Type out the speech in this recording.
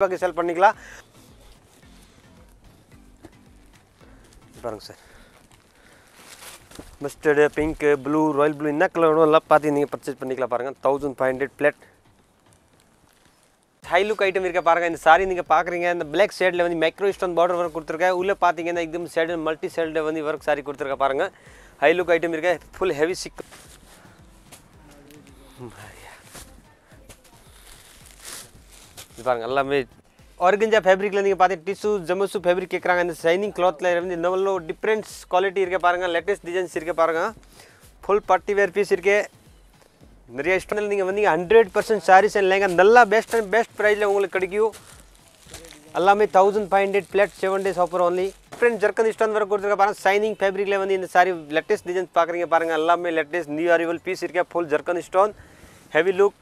Bag செல் பண்ணிக்கலாம். பாருங்க sir. Mustard pink blue royal blue என்ன கலர் வேணும் எல்லாம் பார்த்து நீங்கள் பர்ச்சேஸ் பண்ணிக்கலாம் பாருங்கள் thousand five hundred plate high look item இருக்க பாருங்க. இந்த சாரி நீங்கள் பார்க்குறீங்க. இந்த பிளாக் ஷேடில் வந்து மைக்ரோ ஸ்டோன் பார்டர் ஒர்க் கொடுத்துருக்கேன். உள்ளே பார்த்தீங்கன்னா இதுவும் ஷேடு மல்டி ஷேடில் வந்து ஒர்க் சாரி கொடுத்துருக்க பாருங்க. ஹை லுக் ஐட்டம் இருக்க. ஃபுல் ஹெவி சிக் இது பாருங்க எல்லாமே ஆர்கஞ்சா ஃபேப்ரிக்கில் நீங்கள் பார்த்து டிஷ்யூ ஜமசு ஃபேப்ரிக் கேட்குறாங்க இந்த ஷைனிங் கிளாத்தில் வந்து எவ்வளோ டிஃப்ரெண்ட்ஸ் குவாலிட்டி இருக்க பாருங்கள் லேட்டஸ்ட் டிசைன்ஸ் இருக்க பாருங்கள் ஃபுல் பார்ட்டி வேர் பீஸ் இருக்கு நிறைய இஷ்டம் நீங்கள் வந்து ஹண்ட்ரட் பர்சன்ட் சாரீஸ் அண்ட் லேங்க நல்லா பெஸ்ட் அண்ட் பெஸ்ட் ப்ரைஸில் உங்களுக்கு கிடைக்கும் எல்லாமே thousand five hundred plate seven days offer only different zircon stone வர கொடுத்துருக்க பாருங்க சைனிங் ஃபேப்ரிக்கில் வந்து இந்த சாரி லேட்டஸ்ட் டிசைன்ஸ் பார்க்குறீங்க பாருங்கள் எல்லாமே லேட்டஸ்ட் நியூ அரிவல் பீஸ் இருக்கே full zircon stone heavy look